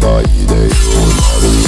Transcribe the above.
Saray değiyor